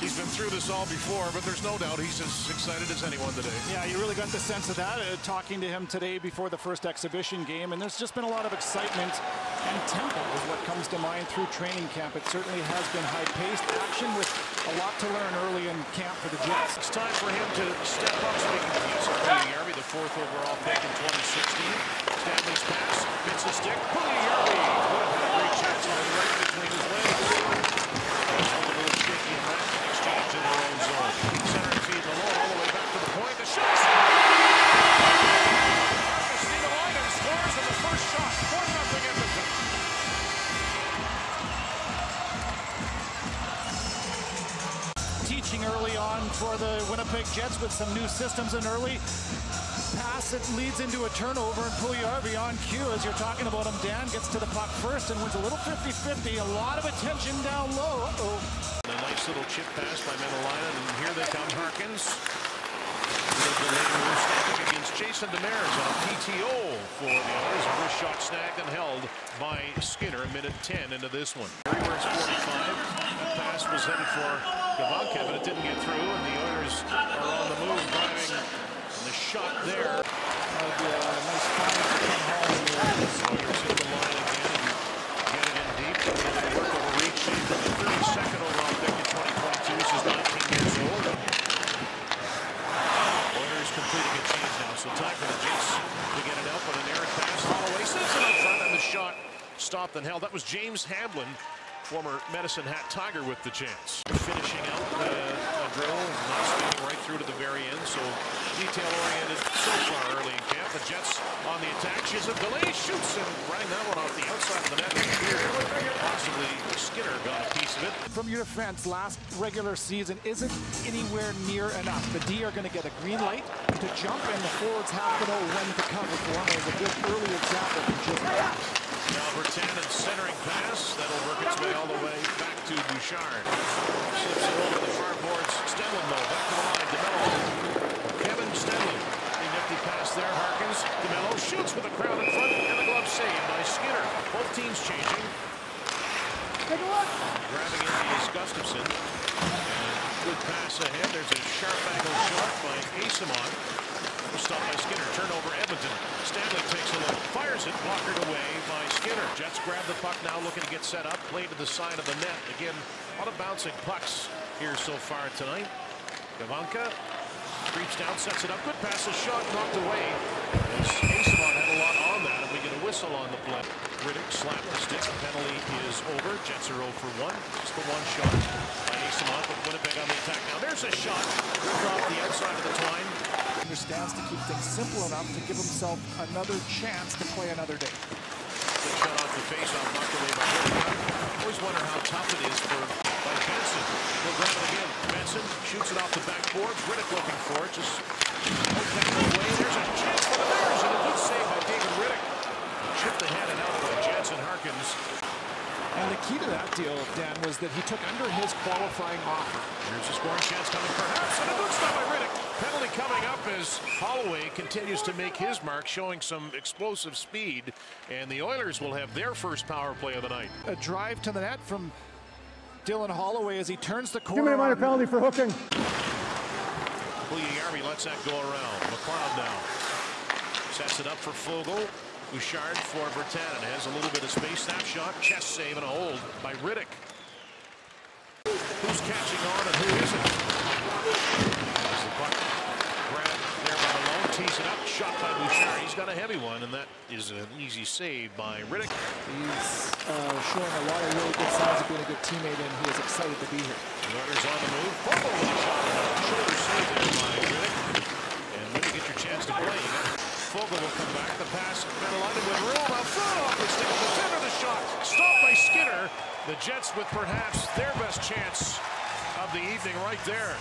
He's been through this all before, but there's no doubt he's as excited as anyone today. Yeah, you really got the sense of that uh, talking to him today before the first exhibition game. And there's just been a lot of excitement and tempo is what comes to mind through training camp. It certainly has been high-paced action with a lot to learn early in camp for the Jets. It's time for him to step up. Speaking of Yusuf Puljujärvi, the fourth overall pick in 2016. Stanley's pass, hits the stick. Have had a great chance on the right between his legs. Teaching early on for the Winnipeg Jets with some new systems and early pass that leads into a turnover and Puljujärvi on cue as you're talking about him. Dan gets to the puck first and wins a little 50-50. A lot of attention down low. Uh-oh. A nice little chip pass by Niemelainen, and here they come, Harkins. The against Jason Demers on a PTO for the Oilers. A wrist shot snagged and held by Skinner a minute 10 into this one. Reverse 45. That pass was headed for But it didn't get through, and the Oilers are on the move, driving and the shot there. Be nice find for Ken Hall the Oilers. Oilers hit the line again and get it in deep. They work over reach. The 32nd overall pick in 2022. This 19 years old. Oilers completing a change now, so time for the Jets to get it out. But an errant pass, Holloway sends it up front, and the shot stopped and held. That was James Hamblin, former Medicine Hat Tiger, with the chance. Finishing out uh, a drill, not speeding right through to the very end. So detail-oriented so far early in camp. The Jets on the attack. Chisholm delay shoots and rang that one off the outside of the net. Possibly Skinner got a piece of it. From your defense, last regular season isn't anywhere near enough. The D are going to get a green light to jump, and the forwards have to know when to cover for. As a good early example from Chisholm. Now Bertan and centering pass. That'll work its way all the way back to Bouchard. Slips it over the far boards. Stenlin though, back to the line. DeMelo. Kevin Stenlin. A nifty pass there. Harkins. DeMelo shoots with a crowd in front. And the glove saved by Skinner. Both teams changing. Grabbing in is Gustafsson. Good pass ahead. There's a sharp angle shot by Asimon. Stopped by Skinner. Turnover Edmonton. Stanley takes a look. Fires it. Blockered away by Skinner. Jets grab the puck now looking to get set up. Play to the side of the net. Again, a lot of bouncing pucks here so far tonight. Gavanka creeps down, sets it up. Good pass. A shot knocked away. As Asimon had a lot on that. And we get a whistle on the play. Rittich slapped the stick. Penalty is over. Jets are 0 for 1. Just the one shot by Asimon. But Winnipeg on the attack now. There's a shot. Good off the outside of the twine Understands to keep things simple enough to give himself another chance to play another day. Good shot off the face off, knocked away by Rittich. Always wonder how tough it is for by Benson. He'll grab it again. Benson shoots it off the backboard. Rittich looking for it. Just opening the way. There's a chance for the Bears and a good save by David Rittich. Chipped ahead and out by Jansen Harkins. And the key to that deal, Dan, was that he took under his qualifying offer. Here's a scoring chance coming perhaps, and a good stop by Rittich. Penalty coming up as Holloway continues to make his mark, showing some explosive speed, and the Oilers will have their first power play of the night. A drive to the net from Dylan Holloway as he turns the corner. Give me a minor penalty for hooking. Puljujärvi lets that go around. McLeod now sets it up for Fogel. Bouchard for Bertanen has a little bit of space. Snapshot, chest save and a hold by Rittich. Who's catching on and who isn't? As the puck grabbed there by Malone, tees it up, shot by Bouchard. He's got a heavy one, and that is an easy save by Rittich. He's uh, showing a lot of really good signs of being a good teammate, and he is excited to be here. The on the move. With a shot. Shoulder save there by Rittich. And when you get your chance to play, Fogel will come back. Pass, Niemelainen with room. A off the stick. The the shot. Stopped by Skinner. The Jets with perhaps their best chance of the evening right there.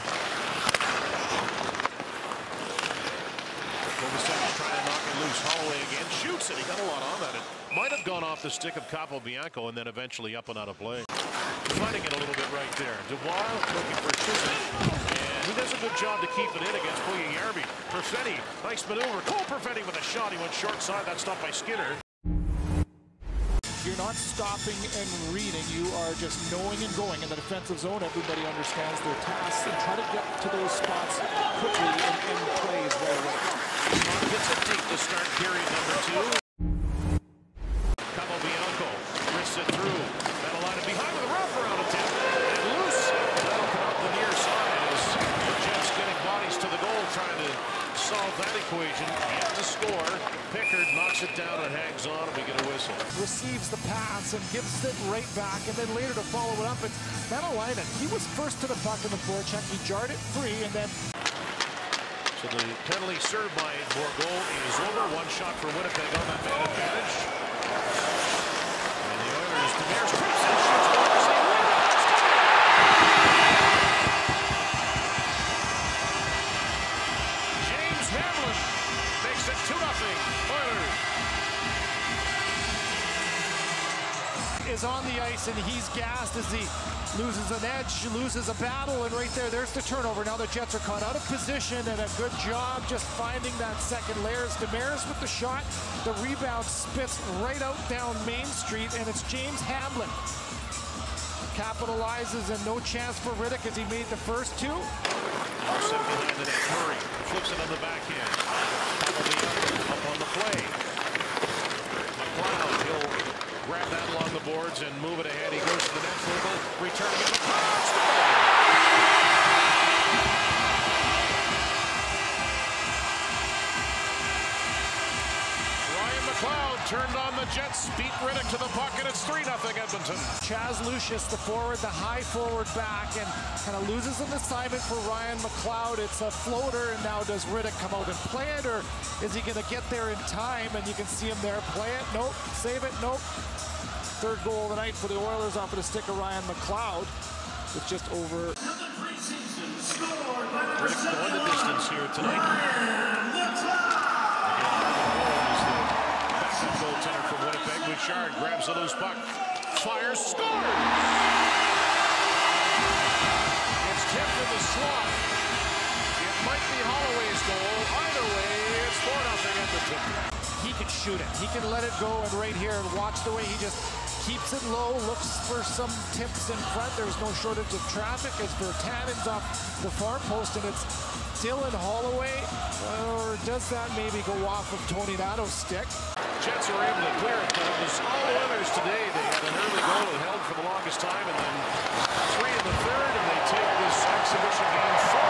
Kovacevic trying to knock it loose. Holloway again shoots it. He got a lot on that. It might have gone off the stick of Capobianco and then eventually up and out of play. Finding it a little bit right there. Dubois looking for Chisholm. And he does a good job to keep it in against Puljujärvi. Perfetti, nice maneuver. Cole Perfetti with a shot. He went short side. That's stopped by Skinner. You're not stopping and reading. You are just knowing and going in the defensive zone. Everybody understands their tasks and try to get to those spots quickly and, and solve that equation. Yet to score. Pickard knocks it down and hangs on and we get a whistle. Receives the pass and gives it right back, and then later to follow it up, it's Mattalainen. He was first to the puck in the forecheck. He jarred it free, and then So the penalty served by Bourgault is over. One shot for Winnipeg on that man advantage. And the Oilers, Demers shoots Makes it 2 0 Oilers. is on the ice and he's gassed as he loses an edge, loses a battle, and right there, there's the turnover. Now the Jets are caught out of position and a good job just finding that second layer. As Demers with the shot, the rebound spits right out down Main Street, and it's James Hamblin. Capitalizes and no chance for Rittich as he made the first two. Set behind the net. Murray flips it on the backhand. Of up on the play. McLeod, he'll grab that along the boards and move it ahead. He goes to the net circle, returning McLeod turned on the Jets, beat Rittich to the puck, and it's 3 0 Edmonton. Chaz Lucius, the forward, the high forward back, and kind of loses an assignment for Ryan McLeod. It's a floater, and now does Rittich come out and play it, or is he going to get there in time? And you can see him there play it. Nope. Save it. Nope. Third goal of the night for the Oilers off of the stick of Ryan McLeod with just over. Rittich going the distance here tonight. Bouchard grabs the loose puck. Fires, scores! It's tipped in the slot. It might be Holloway's goal. Either way, it's 4 0 Edmonton. He can shoot it. He can let it go, and right here, and watch the way he just keeps it low, looks for some tips in front. There's no shortage of traffic as Bertanen's off the far post, and it's Dylan Holloway, or does that maybe go off of Tony Nato's stick? Jets are able to clear it, but it was all winners today. They had an early goal that held for the longest time, and then three in the third, and they take this exhibition game four.